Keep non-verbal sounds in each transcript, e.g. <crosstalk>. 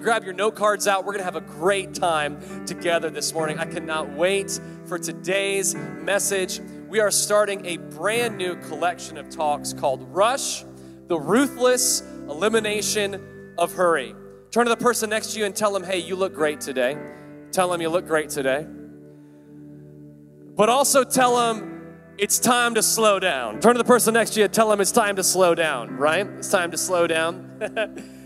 To grab your note cards out, we're going to have a great time together this morning. I cannot wait for today's message. We are starting a brand new collection of talks called Rush, the Ruthless Elimination of Hurry. Turn to the person next to you and tell them, hey, you look great today. Tell them you look great today. But also tell them it's time to slow down. Turn to the person next to you and tell them it's time to slow down, right? It's time to slow down. <laughs>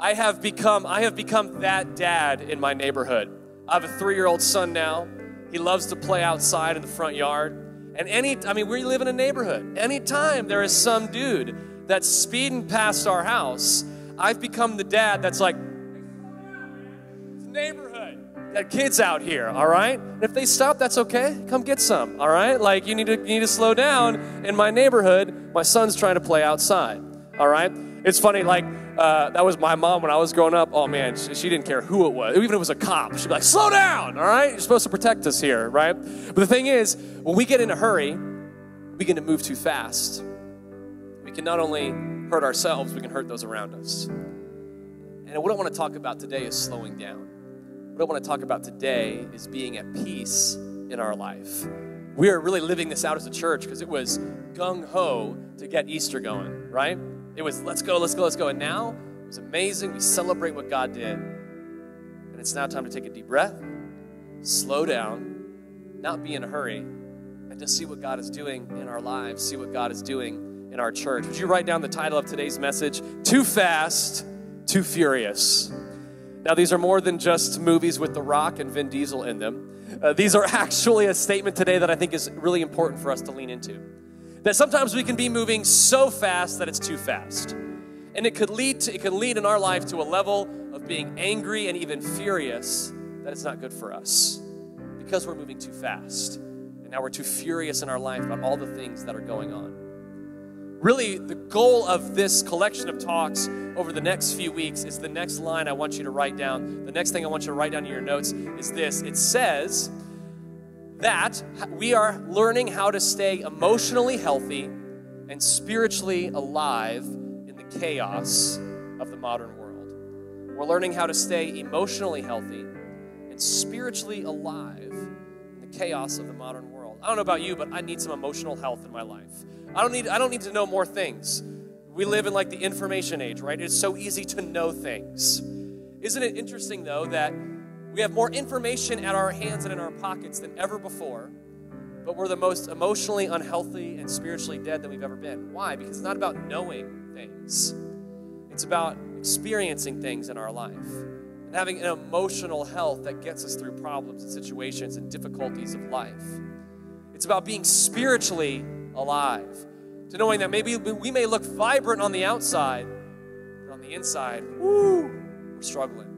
I have become I have become that dad in my neighborhood. I have a 3-year-old son now. He loves to play outside in the front yard. And any I mean, we live in a neighborhood. Anytime there is some dude that's speeding past our house, I've become the dad that's like neighborhood. Got kids out here, all right? And if they stop, that's okay. Come get some, all right? Like you need to you need to slow down. In my neighborhood, my son's trying to play outside, all right? It's funny, like uh, that was my mom when I was growing up. Oh man, she, she, didn't care who it was, even if it was a cop. She'd be like, "Slow down, all right? You're supposed to protect us here, right?" But the thing is, when we get in a hurry, we begin to move too fast. We can not only hurt ourselves, we can hurt those around us. And what I want to talk about today is slowing down. What I want to talk about today is being at peace in our life. We are really living this out as a church because it was gung ho to get Easter going, right? It was let's go, let's go, let's go. And now it was amazing. We celebrate what God did. And it's now time to take a deep breath, slow down, not be in a hurry, and to see what God is doing in our lives, see what God is doing in our church. Would you write down the title of today's message? Too Fast, Too Furious. Now, these are more than just movies with The Rock and Vin Diesel in them. Uh, these are <laughs> actually a statement today that I think is really important for us to lean into. That sometimes we can be moving so fast that it's too fast. And it could lead to, it can lead in our life to a level of being angry and even furious that it's not good for us because we're moving too fast. And now we're too furious in our life about all the things that are going on. Really, the goal of this collection of talks over the next few weeks is the next line I want you to write down. The next thing I want you to write down in your notes is this it says that we are learning how to stay emotionally healthy and spiritually alive in the chaos of the modern world. We're learning how to stay emotionally healthy and spiritually alive in the chaos of the modern world. I don't know about you, but I need some emotional health in my life. I don't need I don't need to know more things. We live in like the information age, right? It's so easy to know things. Isn't it interesting though that we have more information at our hands and in our pockets than ever before, but we're the most emotionally unhealthy and spiritually dead that we've ever been. Why? Because it's not about knowing things. It's about experiencing things in our life and having an emotional health that gets us through problems and situations and difficulties of life. It's about being spiritually alive. To knowing that maybe we may look vibrant on the outside, but on the inside, woo, we're struggling.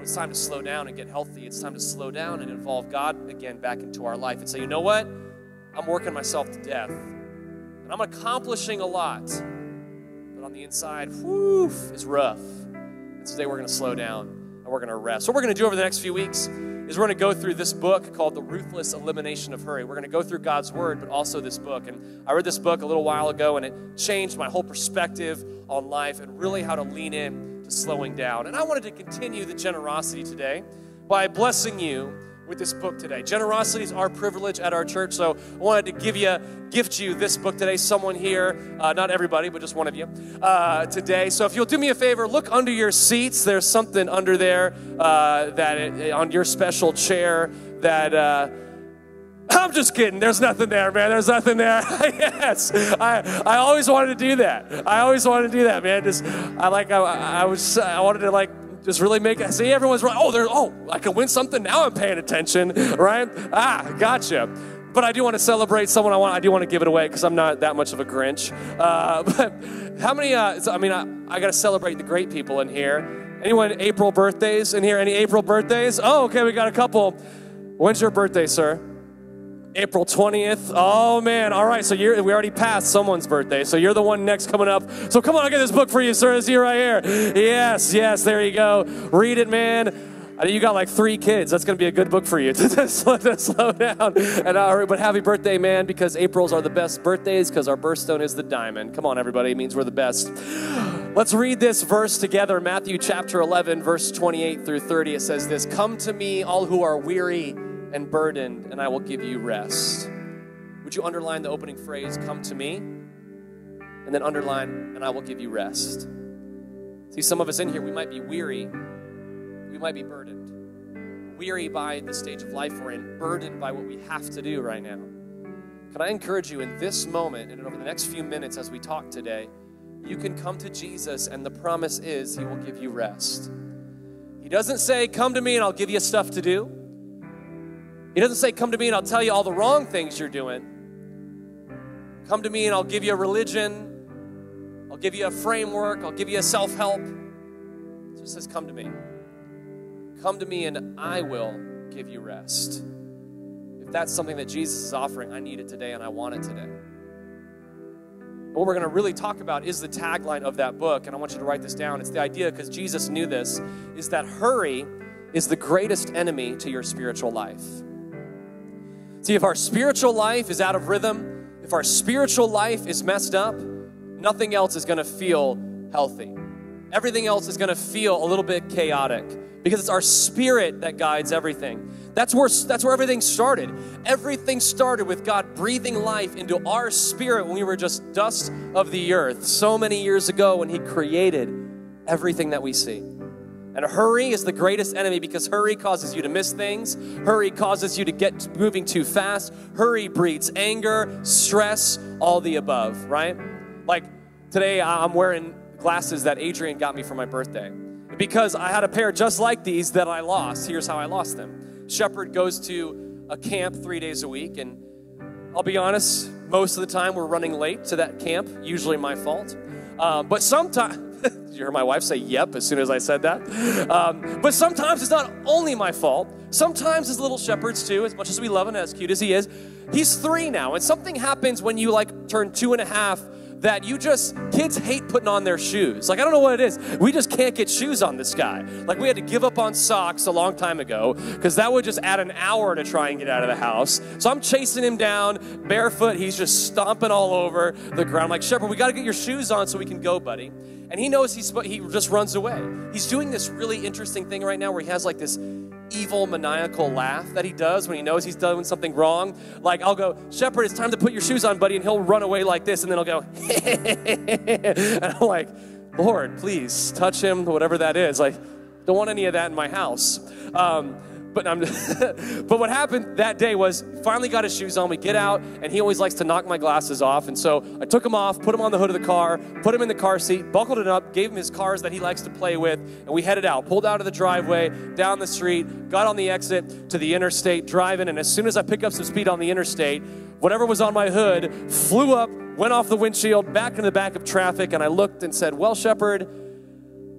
It's time to slow down and get healthy. It's time to slow down and involve God again back into our life and say, you know what? I'm working myself to death. And I'm accomplishing a lot. But on the inside, whoo, is rough. And today we're going to slow down and we're going to rest. What we're going to do over the next few weeks is we're going to go through this book called The Ruthless Elimination of Hurry. We're going to go through God's Word, but also this book. And I read this book a little while ago, and it changed my whole perspective on life and really how to lean in slowing down. And I wanted to continue the generosity today by blessing you with this book today. Generosity is our privilege at our church, so I wanted to give you, gift you this book today. Someone here, uh, not everybody, but just one of you uh, today. So if you'll do me a favor, look under your seats. There's something under there uh, that it, on your special chair that. I'm just kidding. There's nothing there, man. There's nothing there. <laughs> yes, I, I always wanted to do that. I always wanted to do that, man. Just I like I, I was I wanted to like just really make see everyone's right. Oh, there. Oh, I can win something now. I'm paying attention, right? Ah, gotcha. But I do want to celebrate someone. I want. I do want to give it away because I'm not that much of a Grinch. Uh, <laughs> but how many? Uh, I mean, I, I got to celebrate the great people in here. Anyone April birthdays in here? Any April birthdays? Oh, okay. We got a couple. When's your birthday, sir? April 20th. Oh man. All right. So you're, we already passed someone's birthday. So you're the one next coming up. So come on, I'll get this book for you, sir. It's here right here. Yes, yes. There you go. Read it, man. You got like three kids. That's going to be a good book for you <laughs> slow, slow down. And uh, but happy birthday, man! Because April's are the best birthdays because our birthstone is the diamond. Come on, everybody. It means we're the best. Let's read this verse together. Matthew chapter 11, verse 28 through 30. It says this Come to me, all who are weary and burdened, and I will give you rest. Would you underline the opening phrase, Come to me? And then underline, and I will give you rest. See, some of us in here, we might be weary, we might be burdened. Weary by the stage of life we're in, burdened by what we have to do right now. Can I encourage you in this moment and over the next few minutes as we talk today? you can come to Jesus, and the promise is He will give you rest. He doesn't say, Come to me and I'll give you stuff to do. He doesn't say, Come to me and I'll tell you all the wrong things you're doing. Come to me and I'll give you a religion. I'll give you a framework. I'll give you a self help. Just says, Come to me. Come to me and I will give you rest. If that's something that Jesus is offering, I need it today and I want it today. What we're going to really talk about is the tagline of that book, and I want you to write this down. It's the idea, because Jesus knew this, is that hurry is the greatest enemy to your spiritual life. See, if our spiritual life is out of rhythm, if our spiritual life is messed up, nothing else is going to feel healthy. Everything else is going to feel a little bit chaotic because it's our spirit that guides everything. That's where, that's where everything started. Everything started with God breathing life into our spirit when we were just dust of the earth so many years ago when He created everything that we see. And hurry is the greatest enemy because hurry causes you to miss things. Hurry causes you to get moving too fast. Hurry breeds anger, stress, all the above, right? Like today, I'm wearing glasses that Adrian got me for my birthday because I had a pair just like these that I lost. Here's how I lost them. Shepherd goes to a camp three days a week, and I'll be honest, most of the time we're running late to that camp, usually my fault. Um, but sometimes, <laughs> you heard my wife say yep as soon as I said that. Um, but sometimes it's not only my fault. Sometimes as little shepherds too, as much as we love him, as cute as he is, he's three now. And something happens when you like turn two and a half that you just, kids hate putting on their shoes. Like, I don't know what it is. We just can't get shoes on this guy. Like, we had to give up on socks a long time ago because that would just add an hour to try and get out of the house. So I'm chasing him down barefoot. He's just stomping all over the ground. I'm like, Shepherd, we got to get your shoes on so we can go, buddy. And he knows he's, he just runs away. He's doing this really interesting thing right now where he has like this evil maniacal laugh that he does when he knows he's doing something wrong. Like I'll go, Shepherd, it's time to put your shoes on, buddy, and he'll run away like this, and then he'll go, <laughs> and I'm like, Lord, please touch him, whatever that is. Like, don't want any of that in my house. Um, but I'm, <laughs> but what happened that day was finally got his shoes on. We get out, and he always likes to knock my glasses off. And so I took them off, put them on the hood of the car, put him in the car seat, buckled it up, gave him his cars that he likes to play with, and we headed out. Pulled out of the driveway, down the street, got on the exit to the interstate, driving. And as soon as I pick up some speed on the interstate, whatever was on my hood flew up, went off the windshield, back in the back of traffic, and I looked and said, "Well, Shepherd."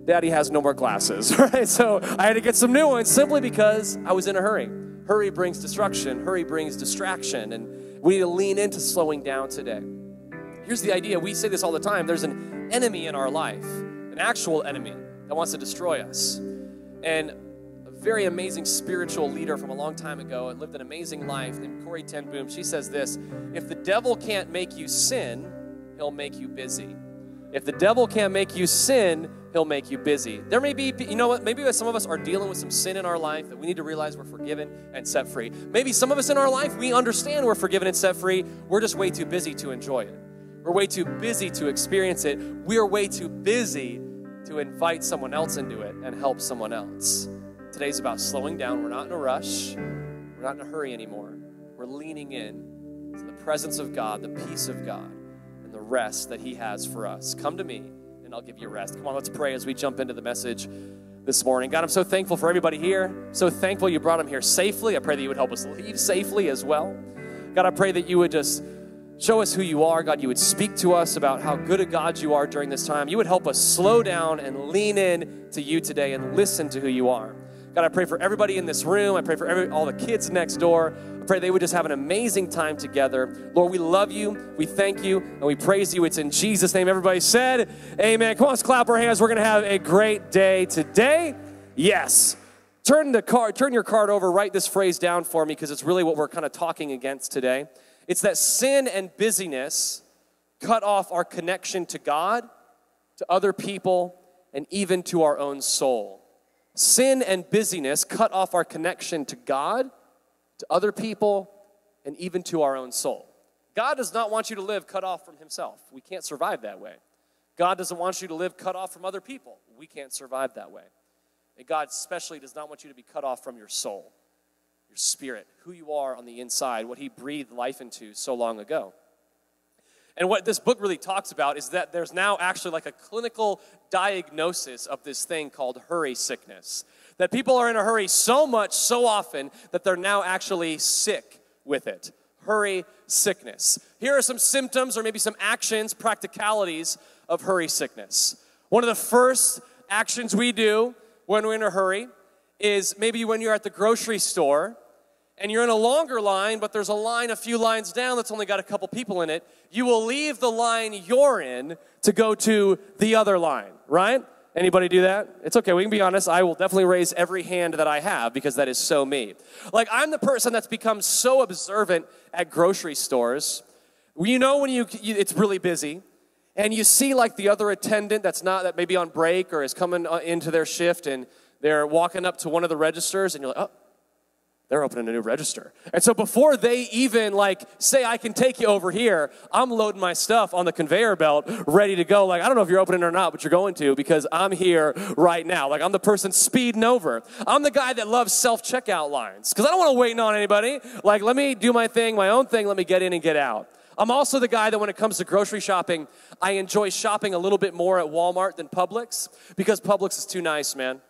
Daddy has no more glasses, <laughs> right? So I had to get some new ones simply because I was in a hurry. Hurry brings destruction, hurry brings distraction, and we need to lean into slowing down today. Here's the idea we say this all the time there's an enemy in our life, an actual enemy that wants to destroy us. And a very amazing spiritual leader from a long time ago and lived an amazing life named Corrie ten Boom, she says this If the devil can't make you sin, he'll make you busy. If the devil can't make you sin, he'll make you busy. There may be, you know what, maybe some of us are dealing with some sin in our life that we need to realize we're forgiven and set free. Maybe some of us in our life, we understand we're forgiven and set free. We're just way too busy to enjoy it. We're way too busy to experience it. We're way too busy to invite someone else into it and help someone else. Today's about slowing down. We're not in a rush, we're not in a hurry anymore. We're leaning in to the presence of God, the peace of God rest that He has for us. Come to me, and I'll give you rest. Come on, let's pray as we jump into the message this morning. God, I'm so thankful for everybody here. So thankful you brought them here safely. I pray that you would help us leave safely as well. God, I pray that you would just show us who you are. God, you would speak to us about how good a God you are during this time. You would help us slow down and lean in to you today and listen to who you are. God, I pray for everybody in this room. I pray for every, all the kids next door. I pray they would just have an amazing time together. Lord, we love you, we thank you, and we praise you. It's in Jesus' name. Everybody said, Amen. Come on, let's clap our hands. We're going to have a great day today. Yes. Turn the card, turn your card over, write this phrase down for me because it's really what we're kind of talking against today. It's that sin and busyness cut off our connection to God to other people, and even to our own soul. Sin and busyness cut off our connection to God, to other people, and even to our own soul. God does not want you to live cut off from Himself. We can't survive that way. God doesn't want you to live cut off from other people. We can't survive that way. And God especially does not want you to be cut off from your soul, your spirit, who you are on the inside, what He breathed life into so long ago. And what this book really talks about is that there's now actually like a clinical diagnosis of this thing called hurry sickness. That people are in a hurry so much, so often, that they're now actually sick with it. Hurry sickness. Here are some symptoms or maybe some actions, practicalities of hurry sickness. One of the first actions we do when we're in a hurry is maybe when you're at the grocery store and you're in a longer line, but there's a line a few lines down that's only got a couple people in it, you will leave the line you're in to go to the other line, right? Anybody do that? It's okay, we can be honest. I will definitely raise every hand that I have because that is so me. Like, I'm the person that's become so observant at grocery stores. You know when you, it's really busy, and you see like the other attendant that's not, that maybe on break or is coming uh, into their shift, and they're walking up to one of the registers, and you're like, oh, they're opening a new register. And so before they even like say I can take you over here, I'm loading my stuff on the conveyor belt ready to go. Like I don't know if you're opening or not, but you're going to because I'm here right now. Like I'm the person speeding over. I'm the guy that loves self-checkout lines because I don't want to wait on anybody. Like let me do my thing, my own thing, let me get in and get out. I'm also the guy that when it comes to grocery shopping, I enjoy shopping a little bit more at Walmart than Publix because Publix is too nice, man.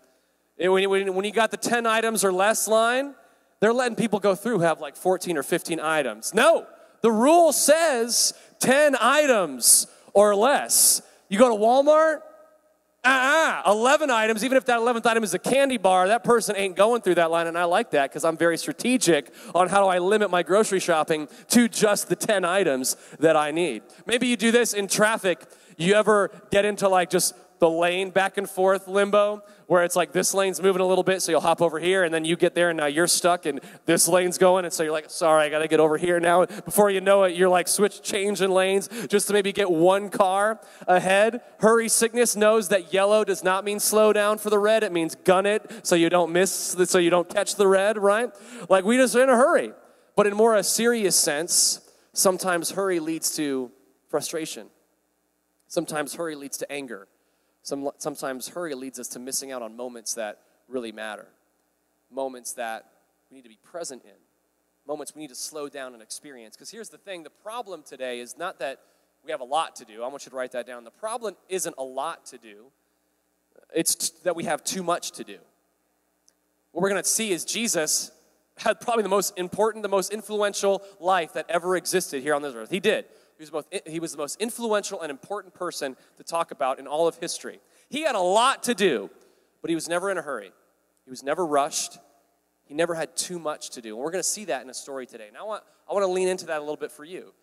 When you, when you got the 10 items or less line, they're letting people go through have like 14 or 15 items. No, the rule says 10 items or less. You go to Walmart, uh uh 11 items, even if that 11th item is a candy bar, that person ain't going through that line. And I like that because I'm very strategic on how do I limit my grocery shopping to just the 10 items that I need. Maybe you do this in traffic. You ever get into like just the lane back and forth limbo where it's like this lane's moving a little bit, so you'll hop over here, and then you get there, and now you're stuck, and this lane's going, and so you're like, sorry, I gotta get over here now. Before you know it, you're like switch changing lanes just to maybe get one car ahead. Hurry sickness knows that yellow does not mean slow down for the red, it means gun it so you don't miss, so you don't catch the red, right? Like we just are in a hurry. But in more a serious sense, sometimes hurry leads to frustration. Sometimes hurry leads to anger. Some, sometimes hurry leads us to missing out on moments that really matter, moments that we need to be present in, moments we need to slow down and experience. Because here's the thing the problem today is not that we have a lot to do. I want you to write that down. The problem isn't a lot to do, it's t- that we have too much to do. What we're going to see is Jesus had probably the most important, the most influential life that ever existed here on this earth. He did. He was, both, he was the most influential and important person to talk about in all of history. He had a lot to do, but he was never in a hurry. He was never rushed. He never had too much to do. And we're going to see that in a story today. Now, I want, I want to lean into that a little bit for you.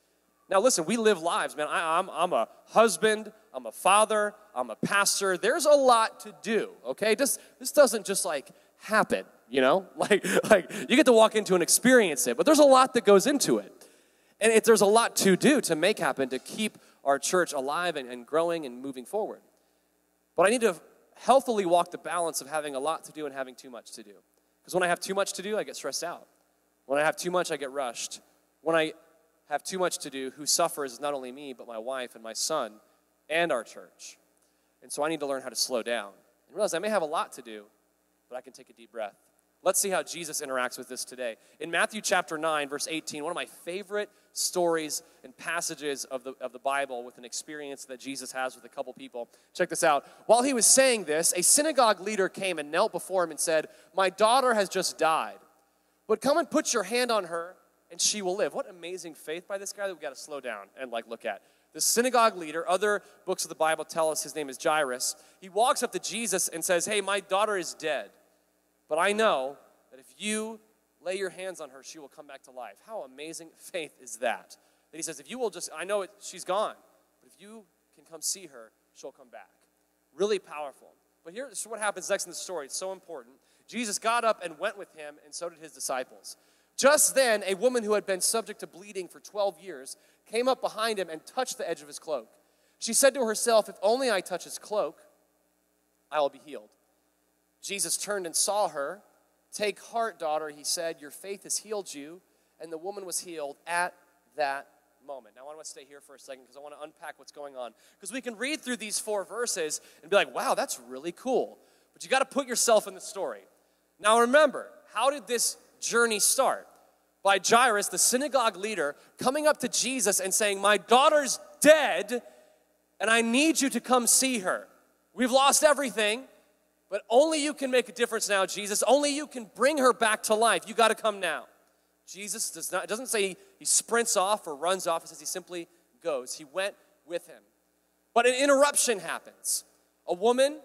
Now, listen, we live lives, man. I, am I'm, I'm a husband, I'm a father, I'm a pastor. There's a lot to do, okay? Just, this doesn't just like happen, you know? <laughs> Like, like you get to walk into and experience it, but there's a lot that goes into it. And it, there's a lot to do to make happen to keep our church alive and, and growing and moving forward. But I need to healthily walk the balance of having a lot to do and having too much to do. Because when I have too much to do, I get stressed out. When I have too much, I get rushed. When I have too much to do, who suffers is not only me, but my wife and my son and our church. And so I need to learn how to slow down and realize I may have a lot to do, but I can take a deep breath. Let's see how Jesus interacts with this today. In Matthew chapter 9, verse 18, one of my favorite stories and passages of the, of the Bible with an experience that Jesus has with a couple people. Check this out. While he was saying this, a synagogue leader came and knelt before him and said, My daughter has just died, but come and put your hand on her and she will live. What amazing faith by this guy that we've got to slow down and like look at. The synagogue leader, other books of the Bible tell us his name is Jairus. He walks up to Jesus and says, Hey, my daughter is dead. But I know that if you lay your hands on her, she will come back to life. How amazing <laughs> faith is that? That he says, if you will just, I know it, she's gone, but if you can come see her, she'll come back. Really powerful. But here's what happens next in the story. It's so important. Jesus got up and went with him, and so did his disciples. Just then, a woman who had been subject to bleeding for 12 years came up behind him and touched the edge of his cloak. She said to herself, If only I touch his cloak, I will be healed. Jesus turned and saw her. Take heart, daughter, he said, Your faith has healed you. And the woman was healed at that moment. Now, I want to stay here for a second because I want to unpack what's going on. Because we can read through these four verses and be like, wow, that's really cool. But you got to put yourself in the story. Now, remember, how did this journey start? By Jairus, the synagogue leader, coming up to Jesus and saying, My daughter's dead, and I need you to come see her. We've lost everything, but only you can make a difference now, Jesus. Only you can bring her back to life. You got to come now. Jesus does not, doesn't say he, he sprints off or runs off, it says he simply goes. He went with him. But an interruption happens. A woman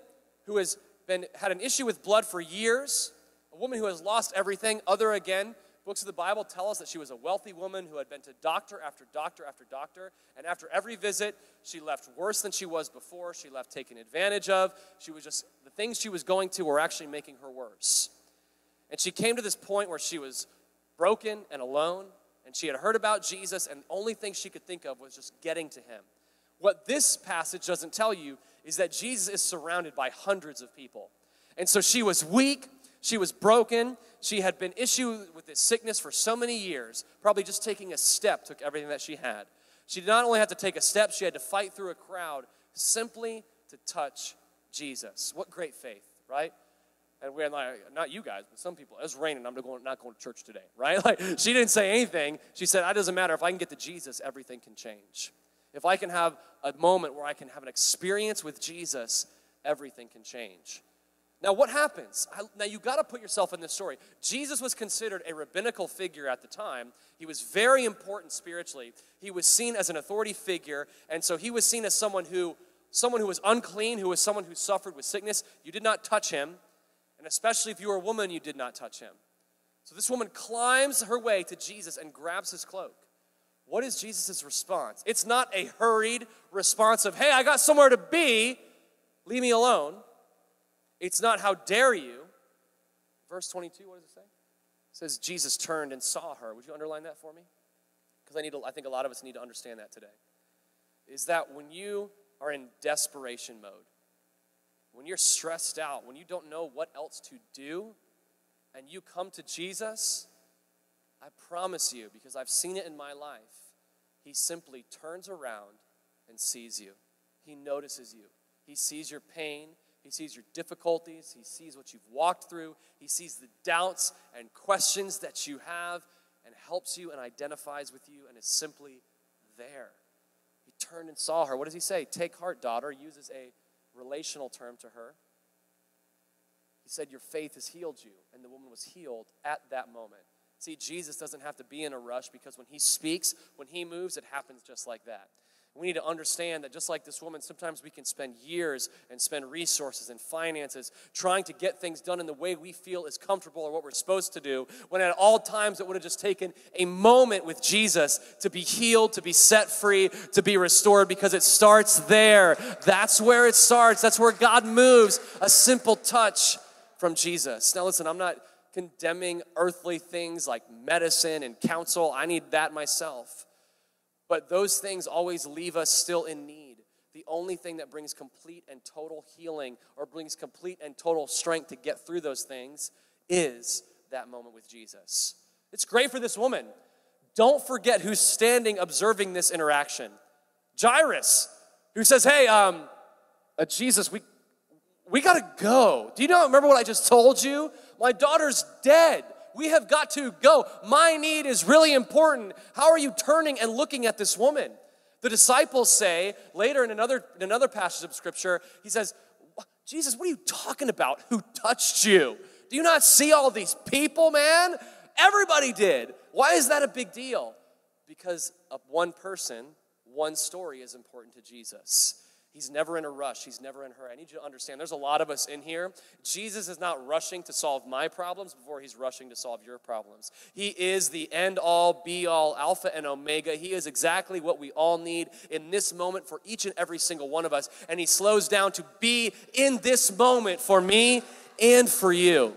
who has been had an issue with blood for years, a woman who has lost everything, other again, books of the Bible tell us that she was a wealthy woman who had been to doctor after doctor after doctor, and after every visit, she left worse than she was before. She left taken advantage of. She was just things she was going to were actually making her worse. And she came to this point where she was broken and alone, and she had heard about Jesus, and the only thing she could think of was just getting to him. What this passage doesn't tell you is that Jesus is surrounded by hundreds of people. And so she was weak, she was broken, she had been issued with this sickness for so many years, probably just taking a step took everything that she had. She did not only have to take a step, she had to fight through a crowd simply to touch Jesus. What great faith, right? And we're like, not you guys, but some people. It's raining. I'm not going, not going to church today, <laughs> right? Like she didn't say anything. She said, "It doesn't matter if I can get to Jesus, everything can change. If I can have a moment where I can have an experience with Jesus, everything can change." Now, what happens? Now, you got to put yourself in this story. Jesus was considered a rabbinical figure at the time. He was very important spiritually. He was seen as an authority figure, and so he was seen as someone who, someone who was unclean, who was someone who suffered with sickness. You did not touch him. And especially if you were a woman, you did not touch him. So this woman climbs her way to Jesus and grabs his cloak. What is Jesus' response? It's not a hurried response of, hey, I got somewhere to be, leave me alone. It's not, how dare you. Verse 22, what does it say? It says, Jesus turned and saw her. Would you underline that for me? Because I, need to, I think a lot of us need to understand that today. Is that when you are in desperation mode, when you're stressed out, when you don't know what else to do, and you come to Jesus, I promise you, because I've seen it in my life, He simply turns around and sees you. He notices you. He sees your pain. He sees your difficulties. He sees what you've walked through. He sees the doubts and questions that you have and helps you and identifies with you and is simply there. He turned and saw her. What does he say? Take heart, daughter. Uses a relational term to her. He said, Your faith has healed you. And the woman was healed at that moment. See, Jesus doesn't have to be in a rush because when he speaks, when he moves, it happens just like that. We need to understand that just like this woman, sometimes we can spend years and spend resources and finances trying to get things done in the way we feel is comfortable or what we're supposed to do, when at all times it would have just taken a moment with Jesus to be healed, to be set free, to be restored, because it starts there. That's where it starts. That's where God moves. A simple touch from Jesus. Now, listen, I'm not condemning earthly things like medicine and counsel, I need that myself. But those things always leave us still in need. The only thing that brings complete and total healing or brings complete and total strength to get through those things is that moment with Jesus. It's great for this woman. Don't forget who's standing observing this interaction Jairus, who says, Hey, um, uh, Jesus, we, we got to go. Do you know, remember what I just told you? My daughter's dead. We have got to go. My need is really important. How are you turning and looking at this woman? The disciples say later in another, in another passage of scripture, he says, Jesus, what are you talking about? Who touched you? Do you not see all these people, man? Everybody did. Why is that a big deal? Because of one person, one story is important to Jesus. He's never in a rush. He's never in a hurry. I need you to understand there's a lot of us in here. Jesus is not rushing to solve my problems before he's rushing to solve your problems. He is the end all, be all, Alpha and Omega. He is exactly what we all need in this moment for each and every single one of us. And he slows down to be in this moment for me and for you.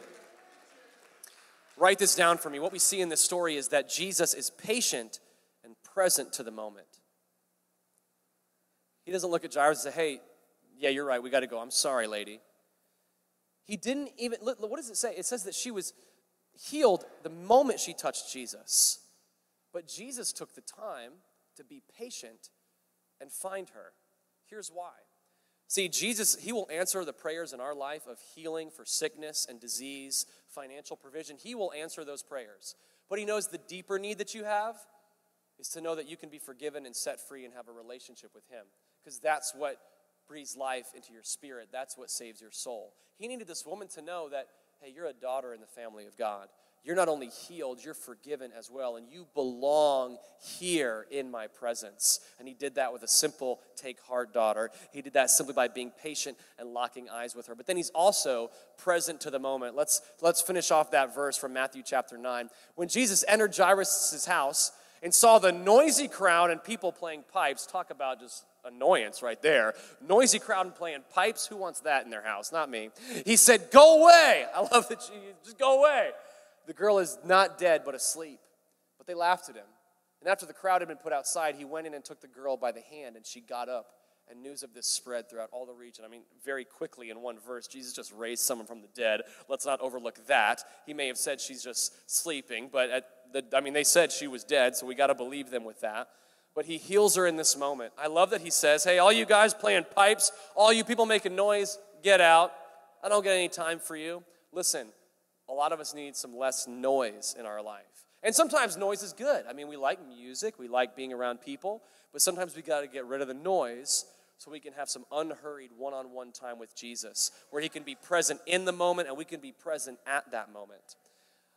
Write this down for me. What we see in this story is that Jesus is patient and present to the moment. He doesn't look at Jairus and say, hey, yeah, you're right, we got to go. I'm sorry, lady. He didn't even, what does it say? It says that she was healed the moment she touched Jesus. But Jesus took the time to be patient and find her. Here's why. See, Jesus, He will answer the prayers in our life of healing for sickness and disease, financial provision. He will answer those prayers. But He knows the deeper need that you have is to know that you can be forgiven and set free and have a relationship with Him. Because that's what breathes life into your spirit, that's what saves your soul. He needed this woman to know that, hey, you're a daughter in the family of God you're not only healed, you're forgiven as well, and you belong here in my presence. And he did that with a simple take heart daughter. He did that simply by being patient and locking eyes with her. But then he's also present to the moment. Let's, let's finish off that verse from Matthew chapter 9. When Jesus entered Jairus' house and saw the noisy crowd and people playing pipes, talk about just annoyance right there. Noisy crowd and playing pipes. Who wants that in their house? Not me. He said, Go away. <laughs> I love that you just go away. The girl is not dead, but asleep. But they laughed at him. And after the crowd had been put outside, he went in and took the girl by the hand, and she got up. And news of this spread throughout all the region. I mean, very quickly in one verse, Jesus just raised someone from the dead. Let's not overlook that. He may have said she's just sleeping, but at the, I mean, they said she was dead, so we got to believe them with that. But he heals her in this moment. I love that he says, Hey, all you guys playing pipes, all you people making noise, get out. I don't get any time for you. Listen, a lot of us need some less noise in our life. And sometimes noise is good. I mean, we like music, we like being around people, but sometimes we got to get rid of the noise so we can have some unhurried one on one time with Jesus, where He can be present in the moment and we can be present at that moment.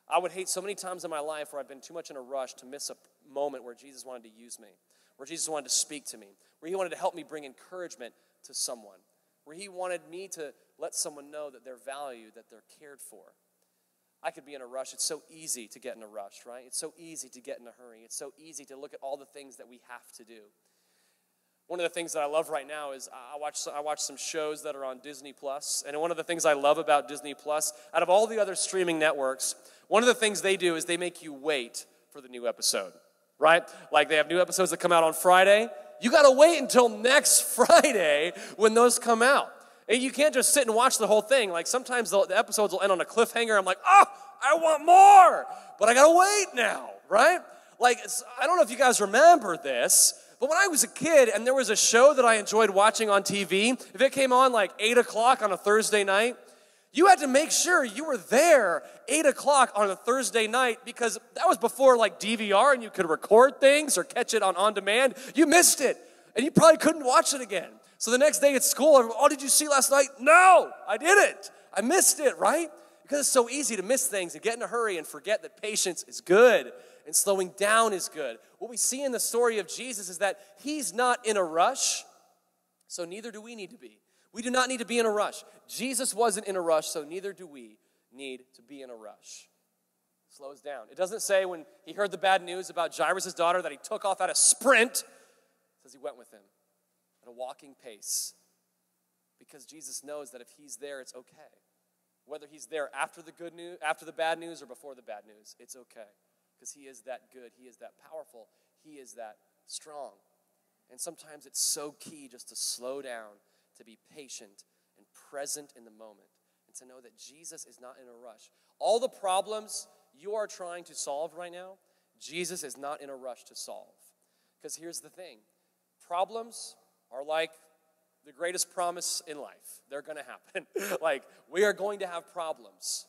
I would hate so many times in my life where I've been too much in a rush to miss a moment where Jesus wanted to use me, where Jesus wanted to speak to me, where He wanted to help me bring encouragement to someone, where He wanted me to let someone know that they're valued, that they're cared for. I could be in a rush. It's so easy to get in a rush, right? It's so easy to get in a hurry. It's so easy to look at all the things that we have to do. One of the things that I love right now is I watch, I watch some shows that are on Disney Plus, and one of the things I love about Disney Plus, out of all the other streaming networks, one of the things they do is they make you wait for the new episode, right? Like they have new episodes that come out on Friday. You got to wait until next <laughs> Friday when those come out. And you can't just sit and watch the whole thing. Like sometimes the, the episodes will end on a cliffhanger. I'm like, oh, I want more, but I gotta wait now, right? Like, I don't know if you guys remember this, but when I was a kid and there was a show that I enjoyed watching on TV, if it came on like 8 o'clock on a Thursday night, you had to make sure you were there 8 o'clock on a Thursday night because that was before like DVR and you could record things or catch it on on demand. You missed it and you probably couldn't watch it again. So the next day at school, oh, did you see last night? No, I didn't. I missed it, right? Because it's so easy to miss things and get in a hurry and forget that patience is good and slowing down is good. What we see in the story of Jesus is that he's not in a rush, so neither do we need to be. We do not need to be in a rush. Jesus wasn't in a rush, so neither do we need to be in a rush. Slows down. It doesn't say when he heard the bad news about Jairus' daughter that he took off at a sprint. It says he went with him at a walking pace because Jesus knows that if he's there, it's okay. Whether he's there after the good news, after the bad news, or before the bad news, it's okay. Because he is that good, he is that powerful, he is that strong. And sometimes it's so key just to slow down, to be patient and present in the moment, and to know that Jesus is not in a rush. All the problems you are trying to solve right now, Jesus is not in a rush to solve. Because here's the thing problems are like the greatest promise in life. They're going to happen. <laughs> like, we are going to have problems.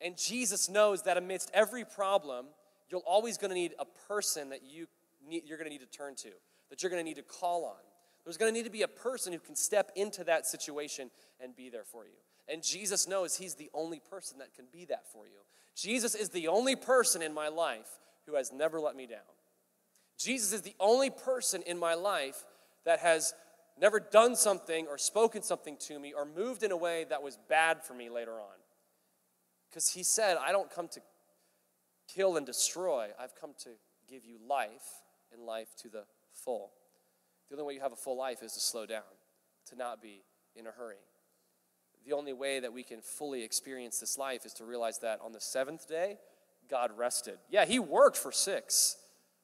And Jesus knows that amidst every problem, you're always going to need a person that you need, you're going to need to turn to, that you're going to need to call on. There's going to need to be a person who can step into that situation and be there for you. And Jesus knows He's the only person that can be that for you. Jesus is the only person in my life who has never let me down. Jesus is the only person in my life that has never done something or spoken something to me or moved in a way that was bad for me later on. Because he said, I don't come to kill and destroy, I've come to give you life and life to the full. The only way you have a full life is to slow down, to not be in a hurry. The only way that we can fully experience this life is to realize that on the seventh day, God rested. Yeah, He worked for six,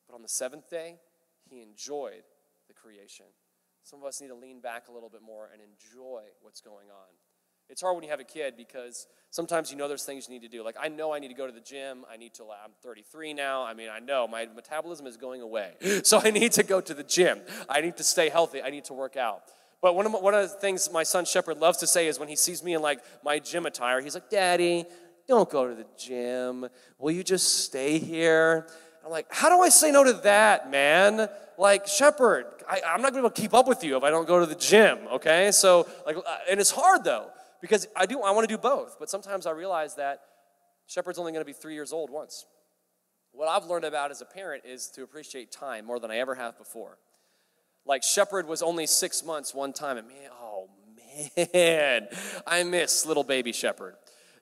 but on the seventh day, He enjoyed the creation. Some of us need to lean back a little bit more and enjoy what's going on. It's hard when you have a kid because sometimes you know there's things you need to do. Like, I know I need to go to the gym. I need to, I'm 33 now. I mean, I know my metabolism is going away. <laughs> So I need to go to the gym. I need to stay healthy. I need to work out. But one of, my, one of the things my son Shepard loves to say is when he sees me in like my gym attire, he's like, Daddy, don't go to the gym. Will you just stay here? I'm like, how do I say no to that, man? Like, Shepard, I, am not going to keep up with you if I don't go to the gym, okay? So, like, uh, and it's hard though, because I do, I want to do both. But sometimes I realize that shepherd's only going to be three years old once. What I've learned about as a parent is to appreciate time more than I ever have before. Like shepherd was only six months one time, and man, oh man, I miss little baby shepherd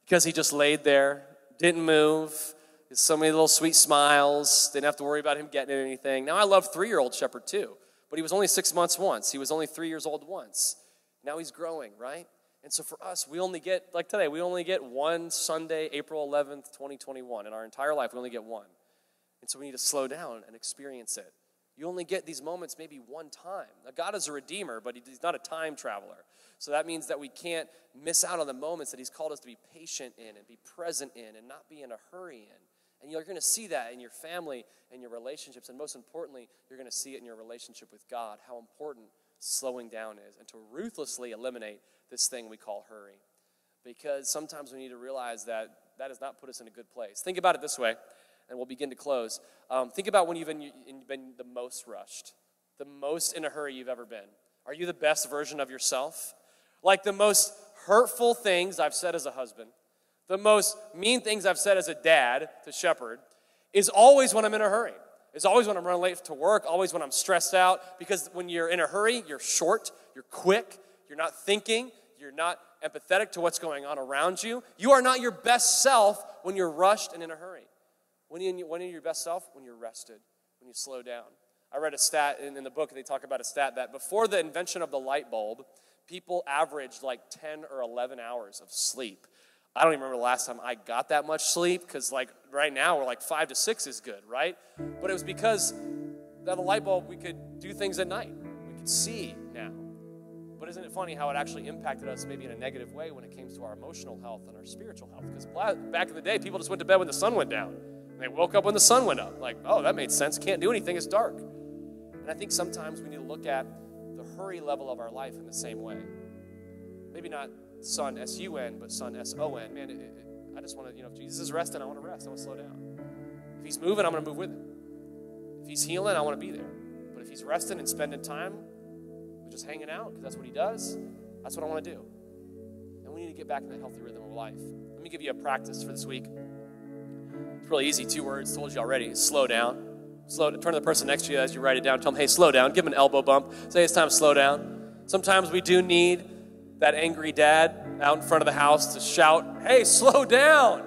because he just laid there, didn't move. So many little sweet smiles. Didn't have to worry about him getting anything. Now I love three-year-old Shepherd too, but he was only six months once. He was only three years old once. Now he's growing, right? And so for us, we only get, like today, we only get one Sunday, April 11th, 2021. In our entire life, we only get one. And so we need to slow down and experience it. You only get these moments maybe one time. Now, God is a redeemer, but He's not a time traveler. So that means that we can't miss out on the moments that He's called us to be patient in and be present in and not be in a hurry in. And you're going to see that in your family and your relationships. And most importantly, you're going to see it in your relationship with God, how important slowing down is, and to ruthlessly eliminate this thing we call hurry. Because sometimes we need to realize that that has not put us in a good place. Think about it this way and we'll begin to close. Um, think about when you've been, been the most rushed, the most in a hurry you've ever been. Are you the best version of yourself? Like the most hurtful things I've said as a husband, the most mean things I've said as a dad to shepherd, is always when I'm in a hurry. Is always when I'm running late to work, always when I'm stressed out. Because when you're in a hurry, you're short, you're quick, you're not thinking, you're not empathetic to what's going on around you. You are not your best self when you're rushed and in a hurry. When, you, when are you your best self? When you're rested, when you slow down. I read a stat in, in the book, they talk about a stat that before the invention of the light bulb, people averaged like 10 or 11 hours of sleep. I don't even remember the last time I got that much sleep because, like, right now we're like five to six is good, right? But it was because that the light bulb, we could do things at night. We could see. But isn't it funny how it actually impacted us maybe in a negative way when it came to our emotional health and our spiritual health? Because back in the day, people just went to bed when the sun went down. And they woke up when the sun went up. Like, oh, that made sense. Can't do anything. It's dark. And I think sometimes we need to look at the hurry level of our life in the same way. Maybe not sun, S U N, but sun, S O N. Man, it, it, I just want to, you know, if Jesus is resting, I want to rest. I want to slow down. If he's moving, I'm going to move with him. If he's healing, I want to be there. But if he's resting and spending time just hanging out, because that's what he does, that's what I want to do. And we need to get back in that healthy rhythm of life. Let me give you a practice for this week. It's really easy. Two words, told you already. Slow down. Slow. Turn to the person next to you as you write it down. Tell them, hey, slow down. Give them an elbow bump. Say it's time to slow down. Sometimes we do need that angry dad out in front of the house to shout, hey, slow down.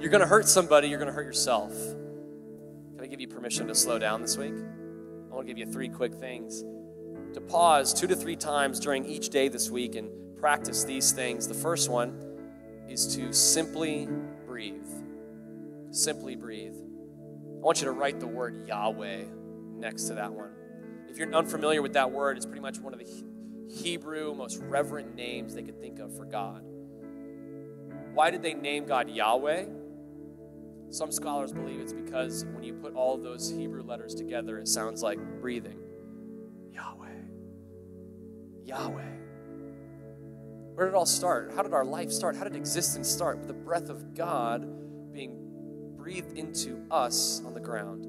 You're going to hurt somebody. You're going to hurt yourself. Can I give you permission to slow down this week? I want to give you three quick things to pause two to three times during each day this week and practice these things. The first one is to simply breathe. Simply breathe. I want you to write the word Yahweh next to that one. If you're unfamiliar with that word, it's pretty much one of the Hebrew most reverent names they could think of for God. Why did they name God Yahweh? Some scholars believe it's because when you put all those Hebrew letters together, it sounds like breathing. Yahweh. Yahweh. Where did it all start? How did our life start? How did existence start? With the breath of God being breathed into us on the ground.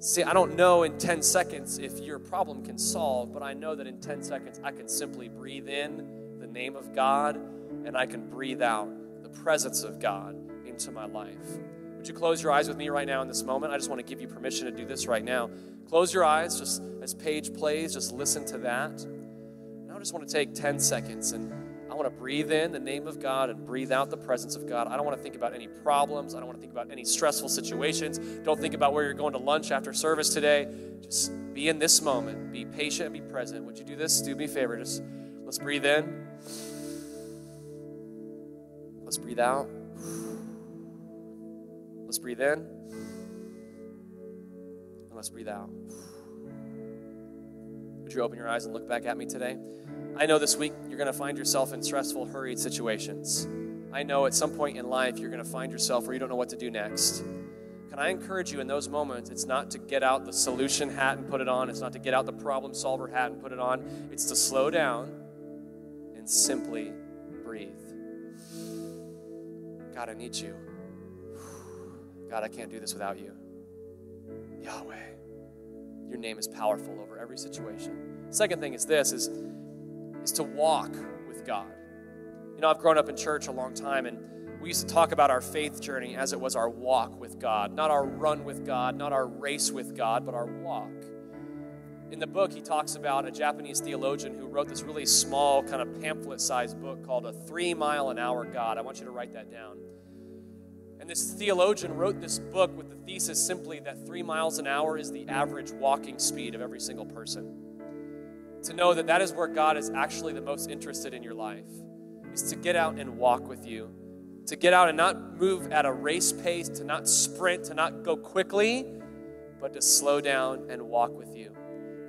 See, I don't know in 10 seconds if your problem can solve, but I know that in 10 seconds I can simply breathe in the name of God and I can breathe out the presence of God into my life. Would you close your eyes with me right now in this moment? I just want to give you permission to do this right now. Close your eyes, just as Paige plays, just listen to that. I just want to take 10 seconds and I want to breathe in the name of God and breathe out the presence of God. I don't want to think about any problems. I don't want to think about any stressful situations. Don't think about where you're going to lunch after service today. Just be in this moment. Be patient and be present. Would you do this? Do me a favor. Just let's breathe in. Let's breathe out. Let's breathe in. And let's breathe out Would you open your eyes and look back at me today? I know this week you're going to find yourself in stressful, hurried situations. I know at some point in life you're going to find yourself where you don't know what to do next. Can I encourage you in those moments? It's not to get out the solution hat and put it on, it's not to get out the problem solver hat and put it on. It's to slow down and simply breathe. God, I need you. God, I can't do this without you. Yahweh, your name is powerful over every situation. Second thing is this is, is to walk with God. You know, I've grown up in church a long time and we used to talk about our faith journey as it was our walk with God, not our run with God, not our race with God, but our walk. In the book, he talks about a Japanese theologian who wrote this really small, kind of pamphlet sized book called A Three Mile an Hour God. I want you to write that down. And this theologian wrote this book with the thesis simply that three miles an hour is the average walking speed of every single person. To know that that is where God is actually the most interested in your life, is to get out and walk with you. To get out and not move at a race pace, to not sprint, to not go quickly, but to slow down and walk with you.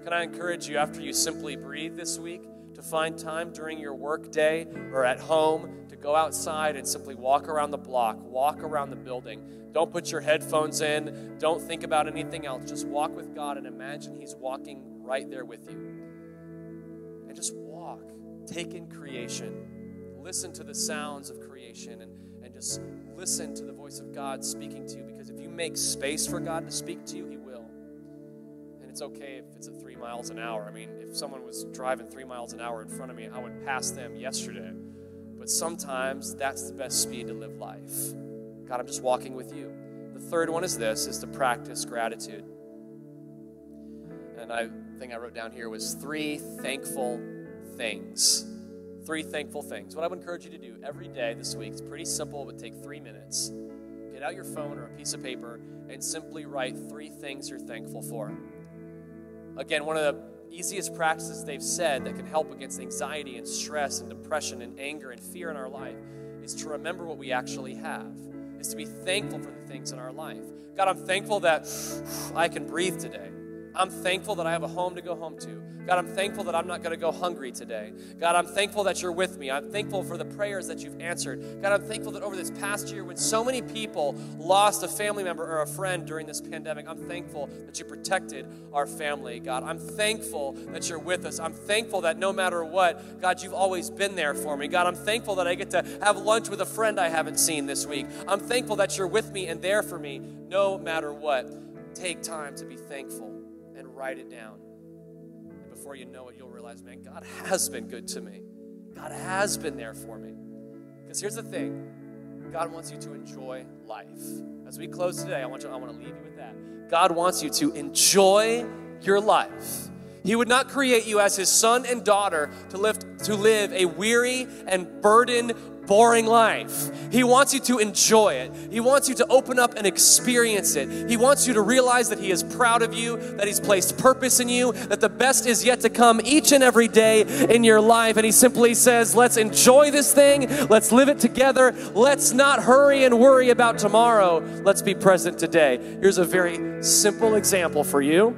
Can I encourage you after you simply breathe this week to find time during your work day or at home to Go outside and simply walk around the block, walk around the building. Don't put your headphones in. Don't think about anything else. Just walk with God and imagine He's walking right there with you. And just walk. Take in creation. Listen to the sounds of creation and, and just listen to the voice of God speaking to you because if you make space for God to speak to you, He it's okay if it's at three miles an hour. I mean, if someone was driving three miles an hour in front of me, I would pass them yesterday. But sometimes that's the best speed to live life. God, I'm just walking with you. The third one is this is to practice gratitude. And I thing I wrote down here was three thankful things. Three thankful things. What I would encourage you to do every day this week, it's pretty simple, but take three minutes. Get out your phone or a piece of paper and simply write three things you're thankful for. Again, one of the easiest practices they've said that can help against anxiety and stress and depression and anger and fear in our life is to remember what we actually have, is to be thankful for the things in our life. God, I'm thankful that <sighs> I can breathe today. I'm thankful that I have a home to go home to. God, I'm thankful that I'm not going to go hungry today. God, I'm thankful that you're with me. I'm thankful for the prayers that you've answered. God, I'm thankful that over this past year, when so many people lost a family member or a friend during this pandemic, I'm thankful that you protected our family. God, I'm thankful that you're with us. I'm thankful that no matter what, God, you've always been there for me. God, I'm thankful that I get to have lunch with a friend I haven't seen this week. I'm thankful that you're with me and there for me no matter what. Take time to be thankful write it down And before you know it, you'll realize, man, God has been good to me. God has been there for me. Because here's the thing God wants you to enjoy life. As we close today, I want, you, I want to leave you with that. God wants you to enjoy your life. He would not create you as his son and daughter to live, to live a weary and burdened, boring life. He wants you to enjoy it. He wants you to open up and experience it. He wants you to realize that He is proud of you, that He's placed purpose in you, that the best is yet to come each and every day in your life. And He simply says, Let's enjoy this thing. Let's live it together. Let's not hurry and worry about tomorrow. Let's be present today. Here's a very simple example for you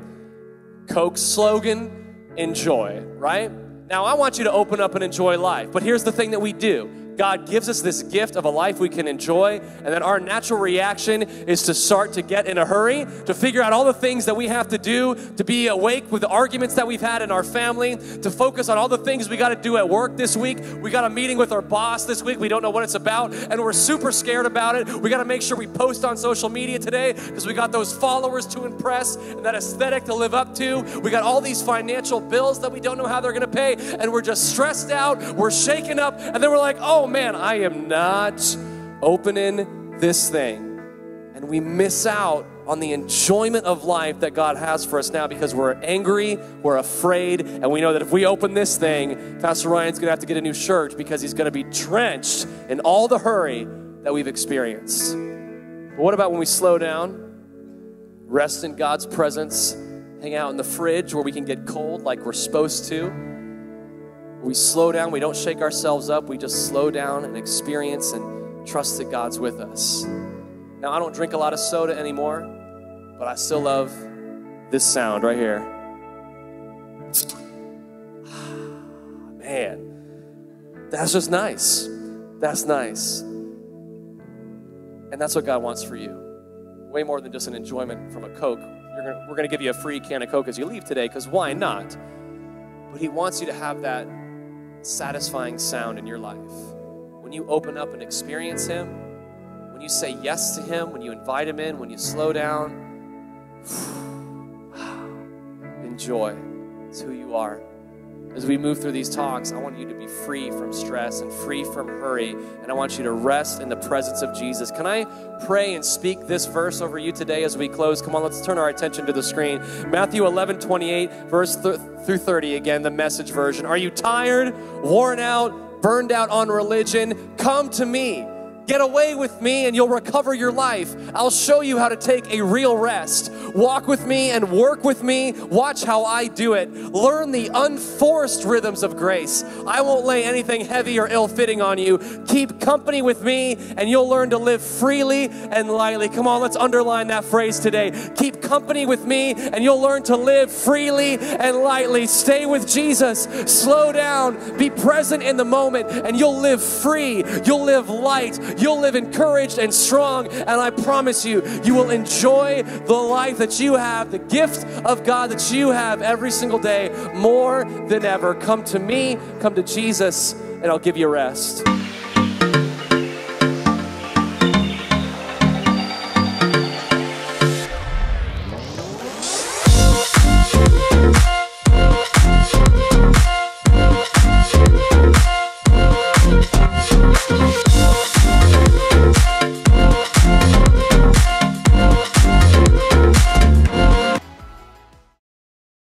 Coke slogan enjoy, right? Now, I want you to open up and enjoy life, but here's the thing that we do God gives us this gift of a life we can enjoy, and then our natural reaction is to start to get in a hurry, to figure out all the things that we have to do, to be awake with the arguments that we've had in our family, to focus on all the things we got to do at work this week. We got a meeting with our boss this week. We don't know what it's about, and we're super scared about it. We got to make sure we post on social media today because we got those followers to impress and that aesthetic to live up to. We got all these financial bills that we don't know how they're going to pay, and we're just stressed out. We're shaken up, and then we're like, oh, oh man, I am not opening this thing. And we miss out on the enjoyment of life that God has for us now because we're angry, we're afraid, and we know that if we open this thing, Pastor Ryan's gonna have to get a new shirt because he's gonna be drenched in all the hurry that we've experienced. But what about when we slow down, rest in God's presence, hang out in the fridge where we can get cold like we're supposed to? We slow down, we don't shake ourselves up, we just slow down and experience and trust that God's with us. Now, I don't drink a lot of soda anymore, but I still love this sound right here. <sighs> man, that's just nice. That's nice. And that's what God wants for you. Way more than just an enjoyment from a Coke. Gonna, we're going to give you a free can of Coke as you leave today, because why not? But He wants you to have that satisfying sound in your life. When you open up and experience Him, when you say yes to Him, when you invite Him in, when you slow down, <sighs> enjoy. It's who you are. As we move through these talks, I want you to be free from stress and free from hurry, and I want you to rest in the presence of Jesus. Can I pray and speak this verse over you today as we close? Come on, let's turn our attention to the screen. Matthew 11, 28, verse th- through 30, again, the message version. Are you tired, worn out, burned out on religion? Come to me. Get away with me and you'll recover your life. I'll show you how to take a real rest. Walk with me and work with me. Watch how I do it. Learn the unforced rhythms of grace. I won't lay anything heavy or ill fitting on you. Keep company with me and you'll learn to live freely and lightly. Come on, let's underline that phrase today. Keep company with me and you'll learn to live freely and lightly. Stay with Jesus. Slow down. Be present in the moment and you'll live free. You'll live light You'll live encouraged and strong, and I promise you, you will enjoy the life that you have, the gift of God that you have every single day more than ever. Come to me, come to Jesus, and I'll give you rest.